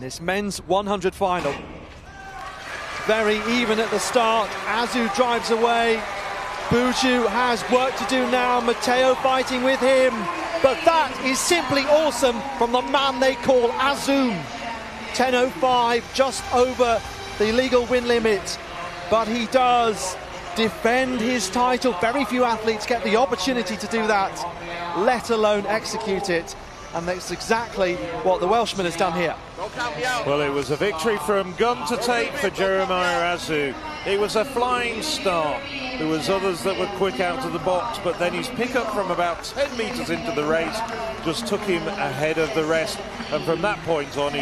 This men's 100 final. Very even at the start. Azu drives away. Buju has work to do now. Matteo fighting with him. But that is simply awesome from the man they call Azu. 10.05, just over the legal win limit. But he does defend his title. Very few athletes get the opportunity to do that, let alone execute it. And that's exactly what the Welshman has done here. Well, it was a victory from gun to tape for Jeremiah Azu. It was a flying start. There was others that were quick out of the box, but then his pickup from about 10 metres into the race just took him ahead of the rest. And from that point on, he